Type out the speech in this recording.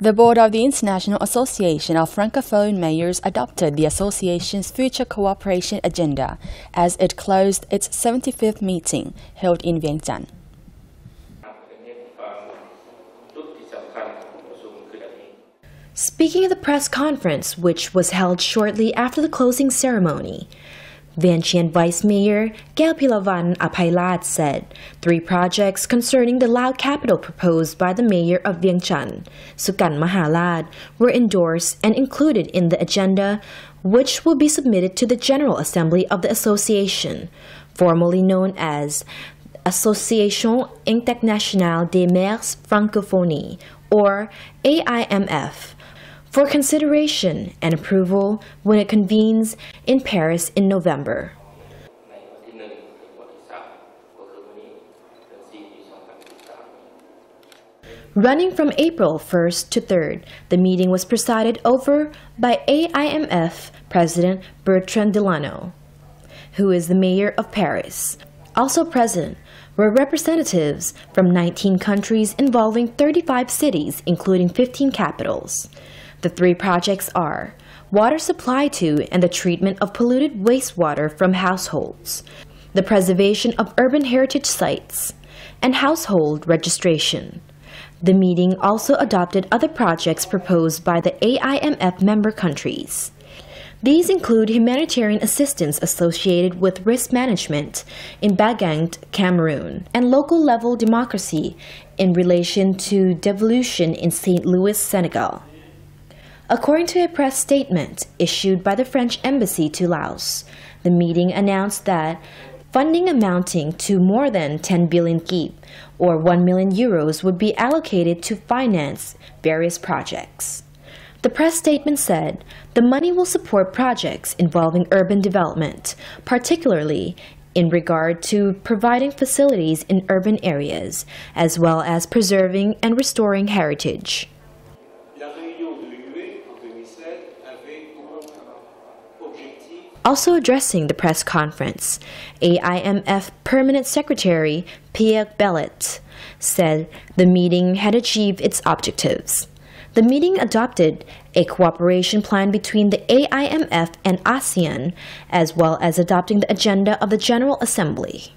The board of the International Association of Francophone Mayors adopted the association's future cooperation agenda as it closed its 75th meeting held in Vientiane. Speaking at the press conference, which was held shortly after the closing ceremony, Vientiane Vice Mayor Keophilavanh Aphaylath said three projects concerning the Lao capital proposed by the mayor of Vientiane, Soukanh Mahalath, were endorsed and included in the agenda, which will be submitted to the General Assembly of the association, formerly known as Association Internationale des Maires Francophones, or AIMF, for consideration and approval when it convenes in Paris in November. Running from April 1st to 3rd, the meeting was presided over by AIMF President Bertrand Delanoe, who is the mayor of Paris. Also present were representatives from 19 countries involving 35 cities, including 15 capitals. The three projects are water supply to and the treatment of polluted wastewater from households, the preservation of urban heritage sites, and household registration. The meeting also adopted other projects proposed by the AIMF member countries. These include humanitarian assistance associated with risk management in Bangangté, Cameroon, and local level democracy in relation to devolution in St. Louis, Senegal. According to a press statement issued by the French embassy to Laos, the meeting announced that funding amounting to more than 10 billion kip, or 1 million euros, would be allocated to finance various projects. The press statement said the money will support projects involving urban development, particularly in regard to providing facilities in urban areas, as well as preserving and restoring heritage. La réunion de l'UE en 2007 avait pour objectif Also addressing the press conference, AIMF Permanent Secretary Pierre Baillet said the meeting had achieved its objectives. The meeting adopted a cooperation plan between the AIMF and ASEAN, as well as adopting the agenda of the General Assembly.